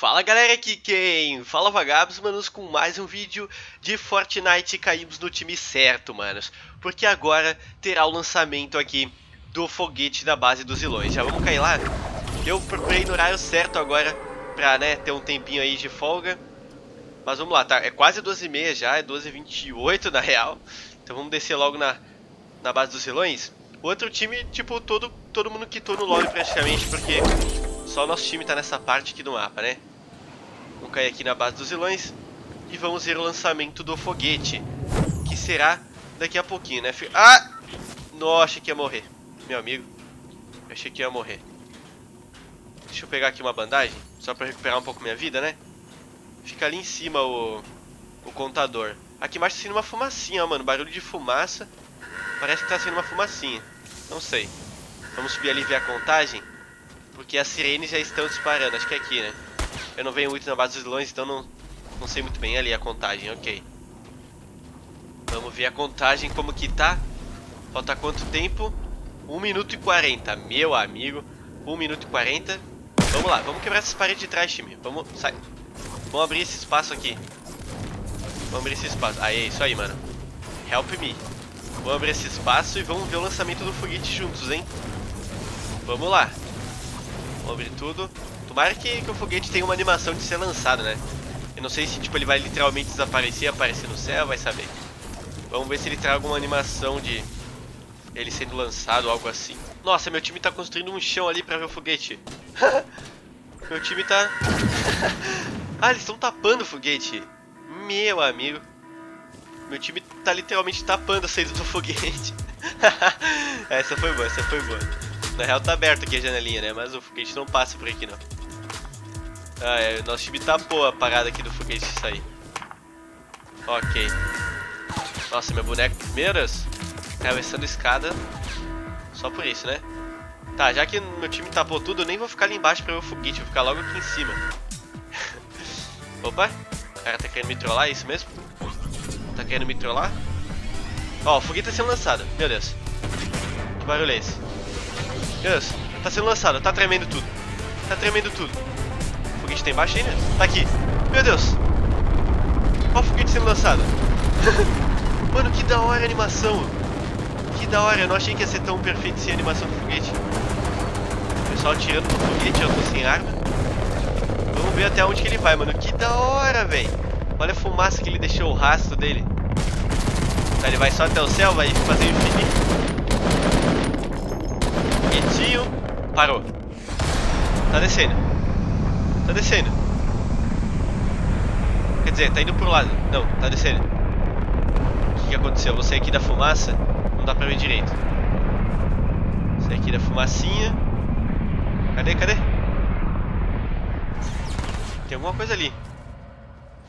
Fala galera, aqui quem fala Vagabos, manos, com mais um vídeo de Fortnite caímos no time certo, manos. Porque agora terá o lançamento aqui do foguete da base dos vilões. Já vamos cair lá? Eu procurei no horário certo agora pra, né, ter um tempinho aí de folga. Mas vamos lá, tá, é quase 12h30 já, é 12h28 na real. Então vamos descer logo na, na base dos vilões. O outro time, tipo, todo, todo mundo quitou no lobby praticamente, porque só o nosso time tá nessa parte aqui do mapa, né? Vamos cair aqui na base dos vilões e vamos ver o lançamento do foguete, que será daqui a pouquinho, né? Ah! Nossa, achei que ia morrer, meu amigo. Eu achei que ia morrer. Deixa eu pegar aqui uma bandagem, só pra recuperar um pouco minha vida, né? Fica ali em cima o, o contador. Aqui embaixo tá saindo uma fumacinha, ó, mano. Barulho de fumaça. Parece que tá saindo uma fumacinha. Não sei. Vamos subir ali e ver a contagem. Porque as sirenes já estão disparando, acho que é aqui, né? Eu não venho muito na base dos vilões, então não, não sei muito bem ali a contagem, ok. Vamos ver a contagem como que tá. Falta quanto tempo? 1 minuto e 40, meu amigo. 1 minuto e 40. Vamos lá, vamos quebrar essas paredes de trás, time. Vamos, sai. Vamos abrir esse espaço aqui. Vamos abrir esse espaço. Aí, isso aí, mano. Help me. Vamos abrir esse espaço e vamos ver o lançamento do foguete juntos, hein? Vamos lá. Vamos abrir tudo. Tomara que, que, o foguete tenha uma animação de ser lançado, né? Eu não sei se tipo, ele vai literalmente desaparecer, aparecer no céu, vai saber. Vamos ver se ele traz alguma animação de ele sendo lançado, algo assim. Nossa, meu time tá construindo um chão ali pra ver o foguete. meu time tá... ah, eles estão tapando o foguete. Meu amigo. Meu time tá literalmente tapando a saída do foguete. essa foi boa, essa foi boa. Na real tá aberto aqui a janelinha, né? Mas o foguete não passa por aqui, não. Ah, é, nosso time tapou a parada aqui do foguete sair. Ok. Nossa, meu boneco... Deus. Atravessando escada. Só por isso, né? Tá, já que meu time tapou tudo, eu nem vou ficar ali embaixo pra ver o foguete. Vou ficar logo aqui em cima. Opa. O cara tá querendo me trollar, é isso mesmo? Tá querendo me trollar? Ó, o foguete tá sendo lançado. Meu Deus. Que barulho é esse? Meu Deus, tá sendo lançado, tá tremendo tudo. Tá tremendo tudo. O foguete tá embaixo ainda? Tá aqui. Meu Deus. Olha o foguete sendo lançado. Mano, que da hora a animação. Que da hora, eu não achei que ia ser tão perfeito sem a animação do foguete. O pessoal tirando do foguete, eu tô sem arma. Vamos ver até onde que ele vai, mano. Que da hora, velho. Olha a fumaça que ele deixou, o rastro dele. Tá, ele vai só até o céu, vai fazer infinito. Quietinho. Parou. Tá descendo. Tá descendo. Quer dizer, tá indo pro lado. Não, tá descendo. O que, que aconteceu? Você aqui da fumaça, não dá pra ver direito. Você aqui da fumacinha. Cadê, cadê? Tem alguma coisa ali.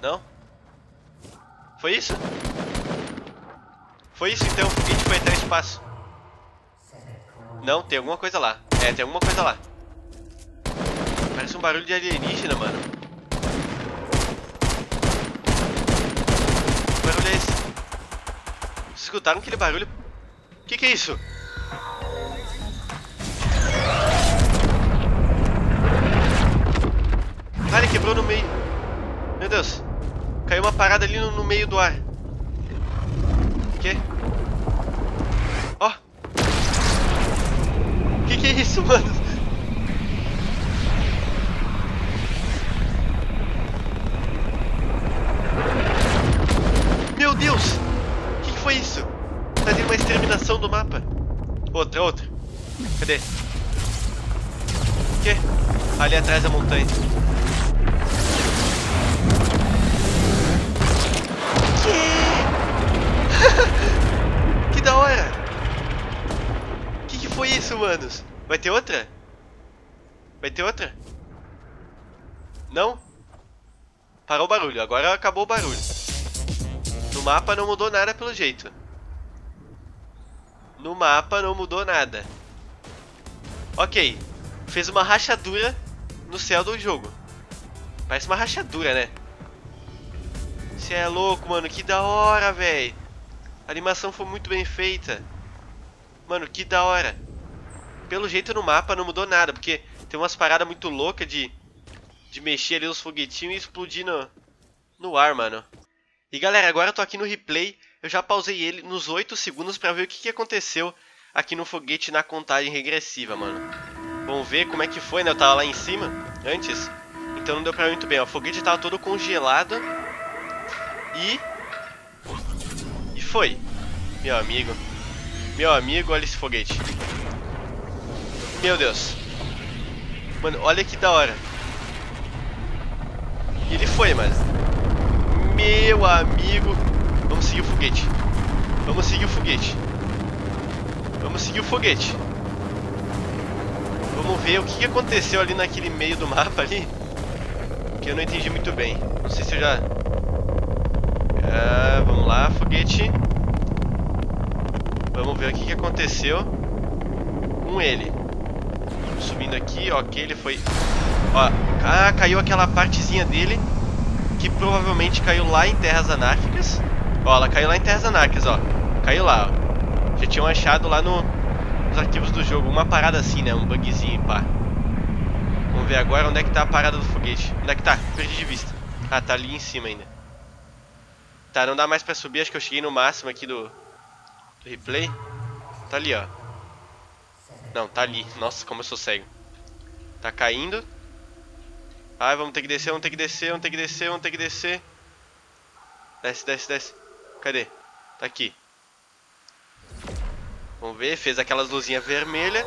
Não? Foi isso? Foi isso então, o foguete foi até o espaço. Não, tem alguma coisa lá. É, tem alguma coisa lá. Parece um barulho de alienígena, mano. Que barulho é esse? Vocês escutaram aquele barulho? O que, que é isso? Ah, ele quebrou no meio. Meu Deus. Caiu uma parada ali no, no meio do ar. O quê? Ó. Oh. O que, que é isso, mano? Outra, outra. Cadê? O quê? Ali atrás da montanha. Que? que da hora! Que que foi isso, manos? Vai ter outra? Vai ter outra? Não? Parou o barulho, agora acabou o barulho. No mapa não mudou nada pelo jeito. No mapa não mudou nada. Ok. Fez uma rachadura no céu do jogo. Parece uma rachadura, né? Você é louco, mano. Que da hora, velho. A animação foi muito bem feita. Mano, que da hora. Pelo jeito no mapa não mudou nada, porque tem umas paradas muito loucas de... de mexer ali os foguetinhos e explodir no, no ar, mano. E galera, agora eu tô aqui no replay, eu já pausei ele nos 8 segundos pra ver o que, que aconteceu aqui no foguete na contagem regressiva, mano. Vamos ver como é que foi, né? Eu tava lá em cima antes, então não deu pra muito bem. Ó. O foguete tava todo congelado e... E foi, meu amigo. Meu amigo, olha esse foguete. Meu Deus. Mano, olha que da hora. E ele foi, mano. Meu amigo. Vamos seguir o foguete. Vamos seguir o foguete. Vamos seguir o foguete. Vamos ver o que aconteceu ali naquele meio do mapa ali. Que eu não entendi muito bem. Não sei se eu já... Ah, vamos lá, foguete. Vamos ver o que aconteceu com ele. Subindo aqui, ok, ele foi Ó, ah, caiu aquela partezinha dele que provavelmente caiu lá em Terras Anárquicas. Ó, ela caiu lá em Anárquicas, ó. Caiu lá, ó. Já tinham achado lá no, nos arquivos do jogo uma parada assim, né? Um bugzinho, pá. Vamos ver agora onde é que tá a parada do foguete. Onde é que tá? Perdi de vista. Ah, tá ali em cima ainda. Tá, não dá mais pra subir. Acho que eu cheguei no máximo aqui do, do replay. Tá ali, ó. Não, tá ali. Nossa, como eu sou cego. Tá caindo. Ai, vamos ter que descer, vamos ter que descer, vamos ter que descer, vamos ter que descer. Desce, desce, desce. Cadê? Tá aqui. Vamos ver, fez aquelas luzinhas vermelhas.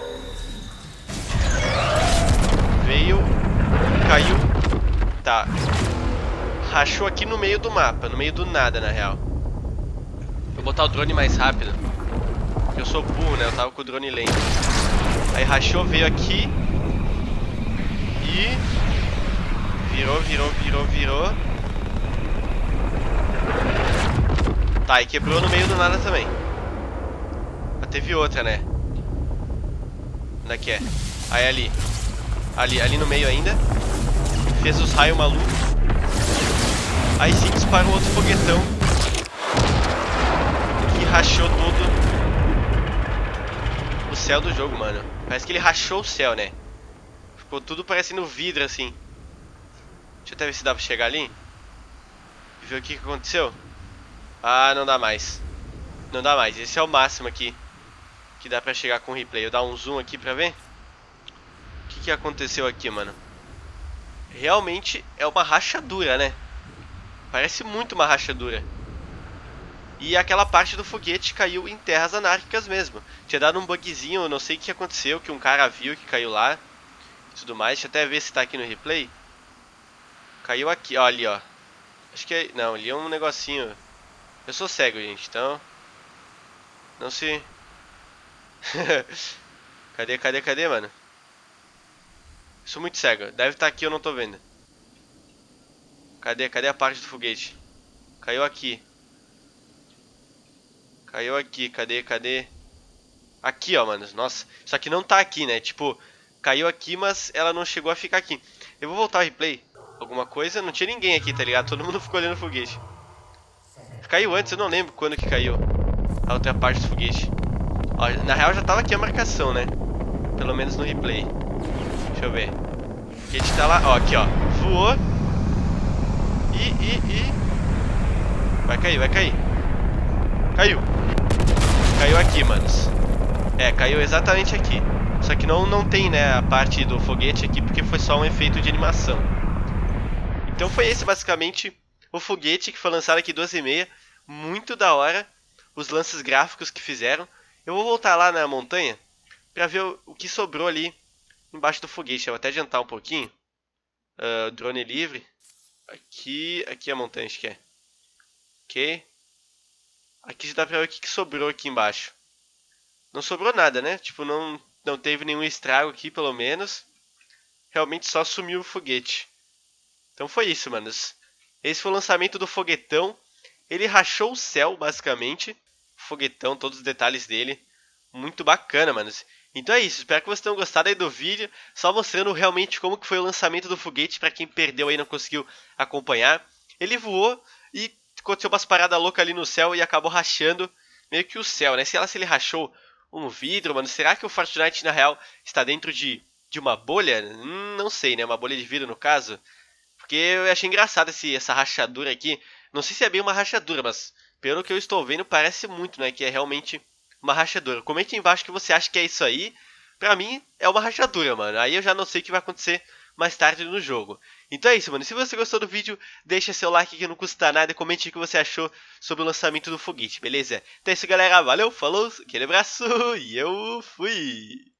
Veio, caiu. Tá. Rachou aqui no meio do mapa, no meio do nada, na real. Vou botar o drone mais rápido. Eu sou burro, né? Eu tava com o drone lento. Aí rachou, veio aqui. E Virou, virou, virou, virou. Tá, e quebrou no meio do nada também. Mas teve outra, né? Onde é que é? Aí ali. Ali, ali no meio ainda. Fez os raios malucos. Aí sim disparou outro foguetão. Que rachou todo o céu do jogo, mano. Parece que ele rachou o céu, né? Ficou tudo parecendo vidro, assim. Deixa eu até ver se dá pra chegar ali. E ver o que aconteceu. Ah, não dá mais. Não dá mais. Esse é o máximo aqui. Que dá pra chegar com o replay. Eu dar um zoom aqui pra ver. O que, que aconteceu aqui, mano. Realmente é uma rachadura, né? Parece muito uma rachadura. E aquela parte do foguete caiu em terras anárquicas mesmo. Tinha dado um bugzinho, não sei o que aconteceu, que um cara viu que caiu lá. Tudo mais. Deixa eu até ver se tá aqui no replay. Caiu aqui, ó, ali, ó. Acho que é... Não, ali é um negocinho... Eu sou cego, gente, então... Não se... cadê, cadê, cadê, mano? Eu sou muito cego. Deve estar tá aqui, eu não tô vendo. Cadê, cadê a parte do foguete? Caiu aqui. Caiu aqui, cadê, cadê? Aqui, ó, mano. Nossa, só que não tá aqui, né? Tipo, caiu aqui, mas ela não chegou a ficar aqui. Eu vou voltar ao replay alguma coisa, não tinha ninguém aqui, tá ligado? Todo mundo ficou olhando o foguete. Caiu antes, eu não lembro quando que caiu a outra parte do foguete. Ó, na real já tava aqui a marcação, né? Pelo menos no replay. Deixa eu ver. O foguete tá lá, ó, aqui ó. Voou. E, e, e... Vai cair, vai cair. Caiu. Caiu aqui, manos. É, caiu exatamente aqui. Só que não, não tem, né, a parte do foguete aqui, porque foi só um efeito de animação. Então foi esse basicamente o foguete que foi lançado aqui 12 e meia. Muito da hora os lances gráficos que fizeram. Eu vou voltar lá na montanha para ver o, que sobrou ali embaixo do foguete. Eu vou até adiantar um pouquinho. Uh, drone livre. Aqui, aqui é a montanha, acho que é. Ok. Aqui já dá pra ver o que, que sobrou aqui embaixo. Não sobrou nada, né? Tipo, não, não teve nenhum estrago aqui, pelo menos. Realmente só sumiu o foguete. Então foi isso, manos. Esse foi o lançamento do foguetão. Ele rachou o céu, basicamente. Foguetão, todos os detalhes dele. Muito bacana, manos. Então é isso, espero que vocês tenham gostado aí do vídeo, só mostrando realmente como que foi o lançamento do foguete para quem perdeu aí e não conseguiu acompanhar. Ele voou e aconteceu umas paradas loucas ali no céu e acabou rachando meio que o céu, né? Sei lá se ele rachou um vidro, mano. Será que o Fortnite na real está dentro de de uma bolha? Hum, não sei, né? Uma bolha de vidro no caso. Porque eu achei engraçado esse, essa rachadura aqui. Não sei se é bem uma rachadura, mas pelo que eu estou vendo parece muito, né? Que é realmente uma rachadura. Comente embaixo o que você acha que é isso aí. Pra mim é uma rachadura, mano. Aí eu já não sei o que vai acontecer mais tarde no jogo. Então é isso, mano. Se você gostou do vídeo, deixa seu like que não custa nada e comente o que você achou sobre o lançamento do foguete, beleza? Então é isso, galera. Valeu, falou, aquele abraço e eu fui!